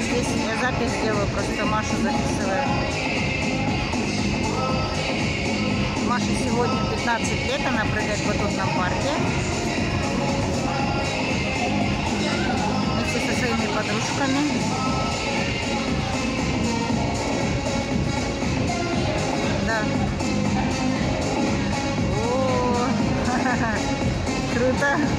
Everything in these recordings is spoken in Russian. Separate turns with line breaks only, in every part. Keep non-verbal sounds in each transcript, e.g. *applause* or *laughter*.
здесь я запись делаю, просто Маша записывает. Маше сегодня 15 лет, она прыгает в батутном парке. Вместе со своими подружками. Да. О, -о, *laughs* -о. круто.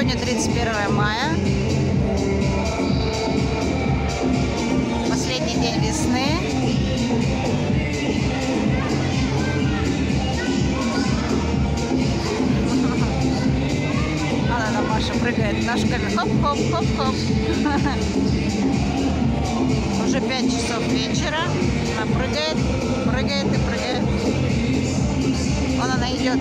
Сегодня 31 мая. Последний день весны. *laughs* Она на Маша прыгает ножками. Хоп-хоп-хоп-хоп. *laughs* Уже 5 часов вечера. Она прыгает, прыгает и прыгает. Вон она идет.